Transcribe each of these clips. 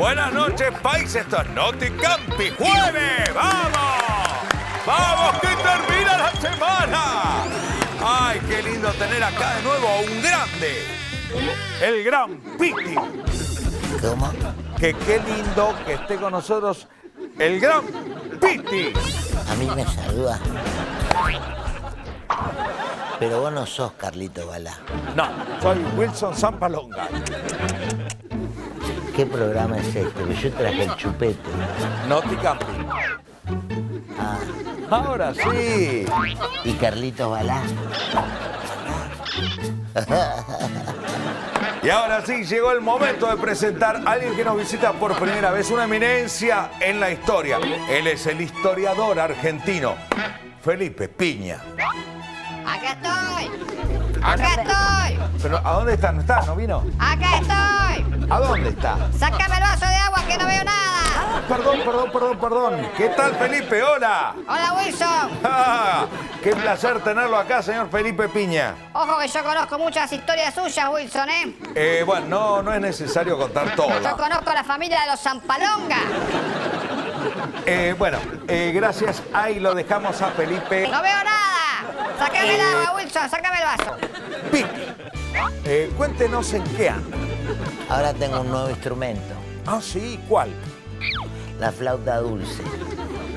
Buenas noches, país. Esto es Noticampi. ¡Jueves! ¡Vamos! ¡Vamos, que termina la semana! ¡Ay, qué lindo tener acá de nuevo a un grande! El gran Piti. ¿Cómo? Que qué lindo que esté con nosotros el gran Piti. A mí me saluda. Pero vos no sos Carlito Balá. No, soy Wilson Zampalonga. ¿Qué programa es este? Que yo traje el chupete. Noticampi. Ah, Ahora sí. ¿y Carlitos Balá? Y ahora sí, llegó el momento de presentar a alguien que nos visita por primera vez, una eminencia en la historia. Él es el historiador argentino, Felipe Piña. Acá estoy. Acá estoy. Pero ¿a dónde está? ¿No está? ¿No vino? Acá estoy. ¿A dónde está? Sácame el vaso de agua que no veo nada. Perdón, perdón, perdón, perdón. ¿Qué tal, Felipe? Hola. Hola, Wilson. Ah, qué placer tenerlo acá, señor Felipe Piña. Ojo que yo conozco muchas historias suyas, Wilson, ¿eh? Eh, bueno, no, no es necesario contar todo. Yo conozco la familia de los Zampalonga. Eh, bueno, eh, gracias. Ahí lo dejamos a Felipe. No veo nada. Sácame el agua, Wilson. Sácame el vaso. Piti, eh, cuéntenos en qué anda. Ahora tengo un nuevo instrumento. Ah, sí, ¿cuál? La flauta dulce.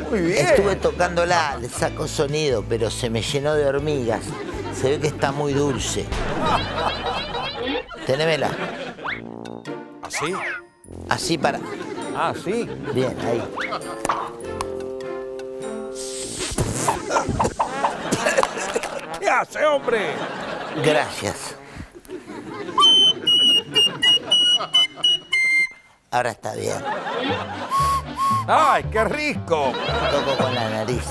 Muy bien. Estuve tocándola, le saco sonido, pero se me llenó de hormigas. Se ve que está muy dulce. Tenémela. ¿Así? Así para. Ah, sí. Bien, ahí. ¿Qué hace, hombre? Gracias. Ahora está bien. ¡Ay, qué rico! Toco con la nariz.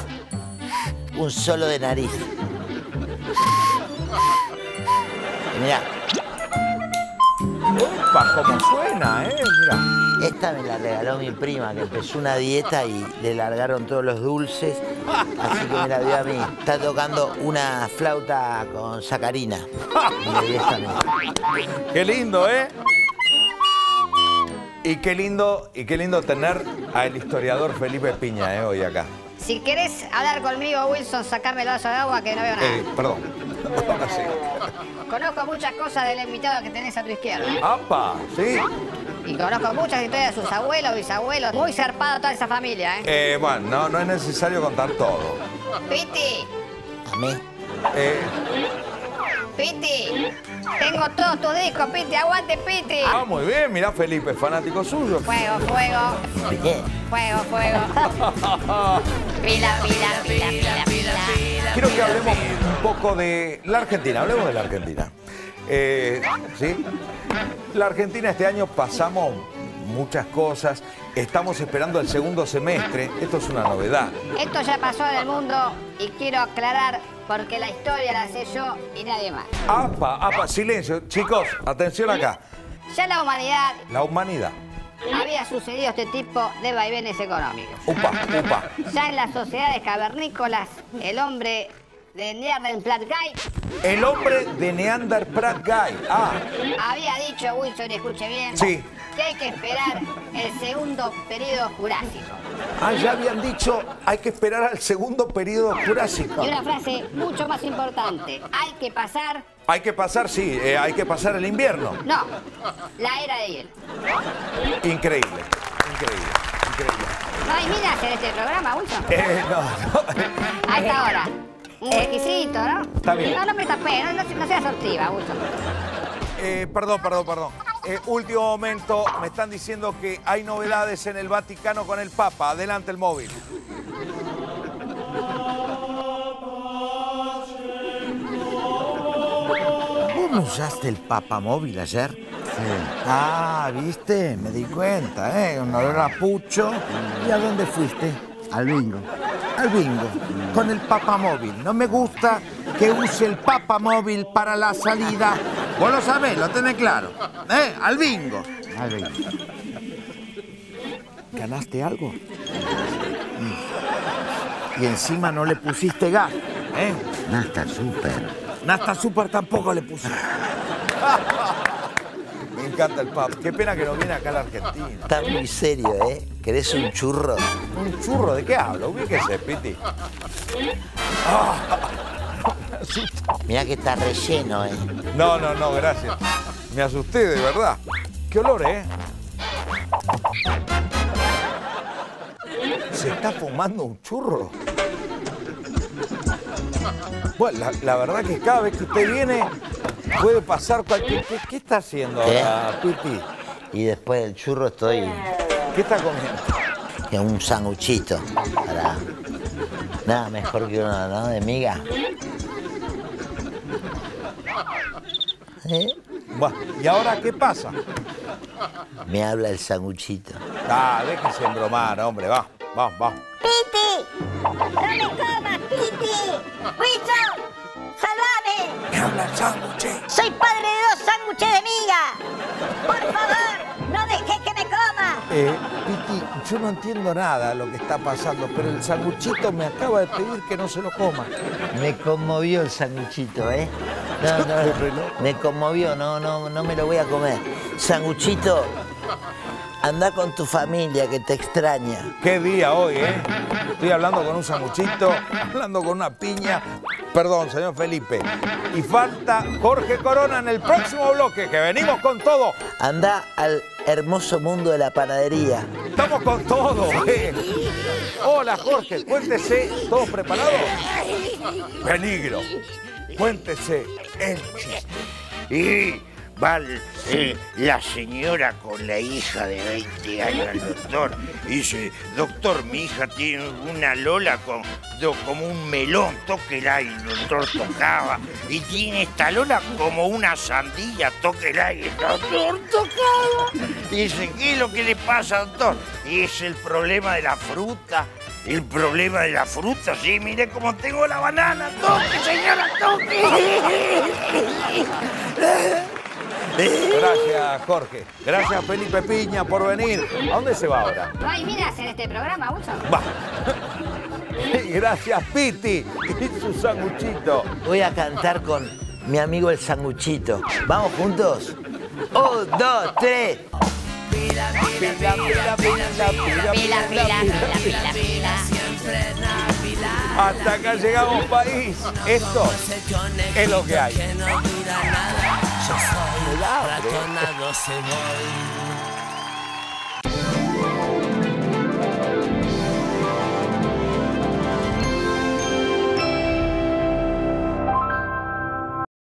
Un solo de nariz. Mirá, ¡Upa, cómo suena, eh! Mira. Esta me la regaló mi prima, que empezó una dieta y le largaron todos los dulces. Así que me la dio a mí. Está tocando una flauta con sacarina. Qué lindo, ¿eh? Y qué lindo, y qué lindo tener al historiador Felipe Piña, ¿eh? Hoy acá. Si querés hablar conmigo, Wilson, sacame el vaso de agua que no veo nada. Eh, perdón. Sí. Conozco muchas cosas del invitado que tenés a tu izquierda. ¡Apa! ¿Sí? Y conozco muchas historias de sus abuelos, bisabuelos. Muy zarpado toda esa familia, ¿eh? Eh, bueno, no, no es necesario contar todo. Piti, A mí. Eh, Piti. Tengo todos tus discos, Piti. Aguante, Piti. ah, muy bien, mirá Felipe, fanático suyo. Fuego, fuego. Bien. Fuego, fuego. Pila, pila, pila, pila, pila. Quiero que hablemos poco de la Argentina, hablemos de la Argentina. Eh, ¿Sí? La Argentina este año pasamos muchas cosas, estamos esperando el segundo semestre, esto es una novedad. Esto ya pasó en el mundo y quiero aclarar porque la historia la sé yo y nadie más. Apa, apa, silencio, chicos, atención acá. Ya la humanidad La humanidad. había sucedido este tipo de vaivenes económicos. Upa, upa. Ya en las sociedades cavernícolas, el hombre de Neanderthal El hombre de Neanderthal Guy. Ah, había dicho, Wilson, escuche bien, Sí. que hay que esperar el segundo periodo jurásico. ah, ya habían dicho, hay que esperar al segundo periodo jurásico. Y una frase mucho más importante, hay que pasar, Hay que pasar, sí, eh, hay que pasar el invierno. no, la era de hielo. Increíble, increíble, increíble. No hay minas en este programa, Wilson. Eh, no, no. A esta hora. Un requisito, ¿no? Está bien. No, no me tapé, no, no, no seas sortiva, Wilson. Eh, perdón, perdón, perdón. Eh, último momento, me están diciendo que hay novedades en el Vaticano con el Papa. Adelante el móvil. ¿Vos no usaste el Papa móvil ayer? Sí. Ah, ¿viste? Me di cuenta, ¿eh? Un olor a pucho. ¿Y a dónde fuiste? Al bingo. Al bingo. Con el Papa móvil. No me gusta que use el Papa móvil para la salida. Vos lo sabés, lo tenés claro. ¿Eh? Al bingo. Al bingo. ¿Ganaste algo? Mm. Y encima no le pusiste gas, ¿eh? No, está súper. Nasta Super tampoco le puse. Encanta el pap. Qué pena que no viene acá a la Argentina. Está muy serio, ¿eh? ¿Querés un churro? ¿Un churro? ¿De qué hablo? Ubíquese, Piti. Mirá que está relleno, ¿eh? No, no, no, gracias. Me asusté, de verdad. ¿Qué olor, eh? ¿Se está fumando un churro? Bueno, la, la verdad que cada vez que usted viene puede pasar cualquier... ¿Qué, qué está haciendo ahora, Piti? Y después del churro estoy ¿Qué está comiendo? en un sanguchito. Para... Nada mejor que uno, ¿no? De miga. ¿Eh? Bueno, ¿y ahora qué pasa? Me habla el sanguchito. Ah, déjese embromar, hombre, va, va, va. ¡Piti! ¡No me comas, Piti! ¡Soy padre de dos sándwiches de miga! ¡Por favor, no dejes que me coma! Eh, Piti, yo no entiendo nada de lo que está pasando, pero el sanguchito me acaba de pedir que no se lo coma. Me conmovió el sanguchito, ¿eh? No, no, me conmovió, no, no, no me lo voy a comer. Sanguchito, anda con tu familia que te extraña. Qué día hoy, ¿eh? Estoy hablando con un sanguchito, hablando con una piña. Perdón, señor Felipe. Y falta Jorge Corona en el próximo bloque, que venimos con todo. Anda al hermoso mundo de la panadería. Estamos con todo, ¿eh? Hola, Jorge, cuéntese. ¿Todos preparados? Peligro. Cuéntese el chiste. Y va eh, la señora con la hija de 20 años al doctor. Y dice, doctor, mi hija tiene una lola con, do- como un melón, tóquela. Y el doctor tocaba. Y tiene esta lola como una sandía, tóquela. Y el doctor tocaba. Y dice, ¿qué es lo que le pasa, doctor? Y es el problema de la fruta. El problema de la fruta, sí, mire cómo tengo la banana. Toque, señora, toque. Gracias, Jorge. Gracias, Felipe Piña, por venir. ¿A dónde se va ahora? ¿No hay minas en este programa, Huicho? Va. Gracias, Piti. Y su sanguchito. Voy a cantar con mi amigo el sanguchito. ¿Vamos juntos? Un, dos, tres. Pila, pila, pila, pila, pila, Pila, pila, pila, pila, pila. Hasta acá llegamos, país. Esto es lo que hay. Cuidado, ratonado, se voy.